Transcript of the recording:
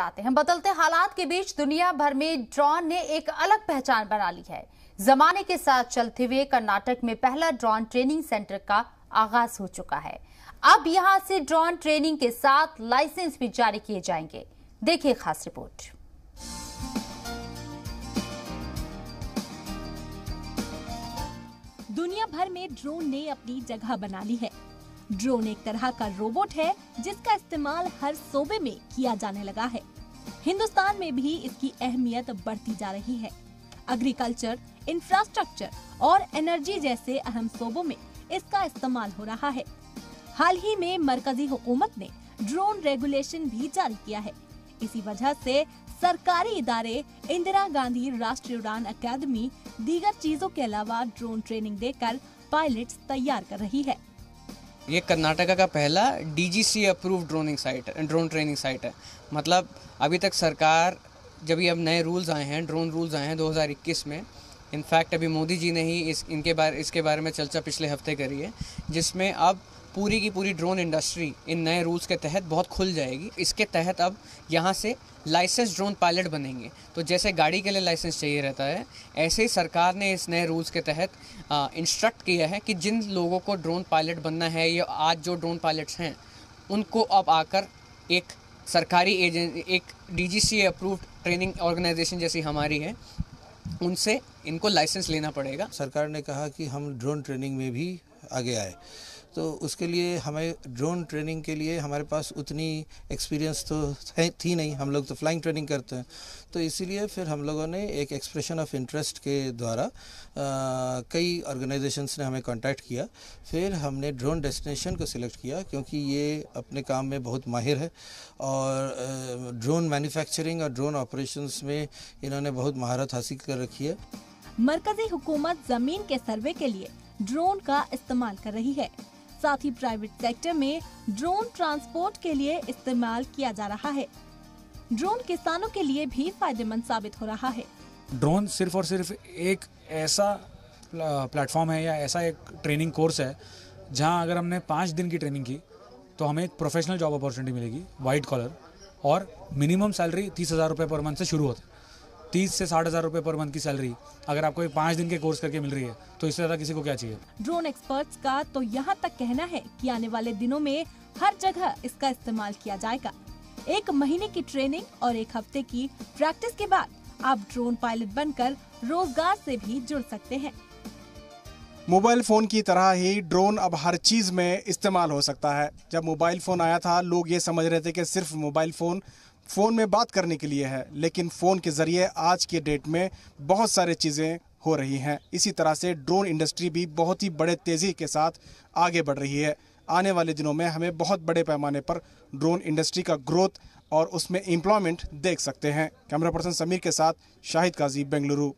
आते हैं। बदलते हालात के बीच दुनिया भर में ड्रोन ने एक अलग पहचान बना ली है। जमाने के साथ चलते हुए कर्नाटक में पहला ड्रोन ट्रेनिंग सेंटर का आगाज़ हो चुका है। अब यहाँ से ड्रोन ट्रेनिंग के साथ लाइसेंस भी जारी किए जाएँगे। देखिए खास रिपोर्ट। दुनिया भर में ड्रोन ने अपनी जगह बना ली है। ड्रोन एक तरह का रोबोट है, जिसका इस्तेमाल हर सोबे में किया जाने लगा है। हिंदुस्तान में भी इसकी अहमियत बढ़ती जा रही है। एग्रीकल्चर इंफ्रास्ट्रक्चर और एनर्जी जैसे अहम शोबों में इसका इस्तेमाल हो रहा है। हाल ही में मरकजी हुकूमत ने ड्रोन रेगुलेशन भी जारी किया है। इसी वजह से सरकारी इदारे, इंदिरा गांधी राष्ट्रीय उड़ान अकादमी दीगर चीज़ों के अलावा ड्रोन ट्रेनिंग देकर पायलट तैयार कर रही है। ये कर्नाटका का पहला डीजीसी अप्रूव ड्रोनिंग साइट है ड्रोन ट्रेनिंग साइट है। मतलब अभी तक सरकार, जब ये अब नए रूल्स आए हैं ड्रोन रूल्स आए हैं 2021 में इनफैक्ट अभी मोदी जी ने ही इस, इनके बारे, इसके बारे में चर्चा पिछले हफ़्ते करी है, जिसमें अब पूरी की पूरी ड्रोन इंडस्ट्री इन नए रूल्स के तहत बहुत खुल जाएगी। इसके तहत अब यहाँ से लाइसेंस ड्रोन पायलट बनेंगे। तो जैसे गाड़ी के लिए लाइसेंस चाहिए रहता है, ऐसे ही सरकार ने इस नए रूल्स के तहत इंस्ट्रक्ट किया है कि जिन लोगों को ड्रोन पायलट बनना है या आज जो ड्रोन पायलट्स हैं, उनको अब आकर एक सरकारी एजेंट एक डी अप्रूव्ड ट्रेनिंग ऑर्गेनाइजेशन जैसी हमारी है, उनसे इनको लाइसेंस लेना पड़ेगा। सरकार ने कहा कि हम ड्रोन ट्रेनिंग में भी आगे आए। तो उसके लिए हमें ड्रोन ट्रेनिंग के लिए हमारे पास उतनी एक्सपीरियंस तो थी नहीं। हम लोग तो फ्लाइंग ट्रेनिंग करते हैं। तो इसीलिए फिर हम लोगों ने एक एक्सप्रेशन ऑफ़ इंटरेस्ट के द्वारा कई ऑर्गेनाइजेशंस ने हमें कांटेक्ट किया। फिर हमने ड्रोन डेस्टिनेशन को सिलेक्ट किया क्योंकि ये अपने काम में बहुत माहिर है और ड्रोन मैन्युफैक्चरिंग और ड्रोन ऑपरेशंस में इन्होंने बहुत महारत हासिल कर रखी है। मरकजी हुकूमत ज़मीन के सर्वे के लिए ड्रोन का इस्तेमाल कर रही है। साथ ही प्राइवेट सेक्टर में ड्रोन ट्रांसपोर्ट के लिए इस्तेमाल किया जा रहा है। ड्रोन किसानों के लिए भी फ़ायदेमंद साबित हो रहा है। ड्रोन सिर्फ़ और सिर्फ़ एक ऐसा प्लेटफॉर्म है या ऐसा एक ट्रेनिंग कोर्स है, जहाँ अगर हमने पाँच दिन की ट्रेनिंग की तो हमें एक प्रोफेशनल जॉब अपॉर्चुनिटी मिलेगी वाइट कॉलर और मिनिमम सैलरी तीस हज़ार रुपये पर मंथ से शुरू होता है। तीस से साठ हज़ार रूपए पर मंथ की सैलरी अगर आपको पाँच दिन के कोर्स करके मिल रही है तो इससे ज़्यादा किसी को क्या चाहिए? ड्रोन एक्सपर्ट्स का तो यहाँ तक कहना है कि आने वाले दिनों में हर जगह इसका इस्तेमाल किया जाएगा। एक महीने की ट्रेनिंग और एक हफ़्ते की प्रैक्टिस के बाद आप ड्रोन पायलट बनकर रोज़गार से भी जुड़ सकते हैं। मोबाइल फ़ोन की तरह ही ड्रोन अब हर चीज़ में इस्तेमाल हो सकता है। जब मोबाइल फ़ोन आया था, लोग ये समझ रहे थे कि सिर्फ़ मोबाइल फ़ोन फ़ोन में बात करने के लिए है, लेकिन फ़ोन के ज़रिए आज के डेट में बहुत सारी चीज़ें हो रही हैं। इसी तरह से ड्रोन इंडस्ट्री भी बहुत ही बड़े तेज़ी के साथ आगे बढ़ रही है। आने वाले दिनों में हमें बहुत बड़े पैमाने पर ड्रोन इंडस्ट्री का ग्रोथ और उसमें एम्प्लॉयमेंट देख सकते हैं। कैमरा पर्सन समीर के साथ शाहिद काजी, बेंगलुरु।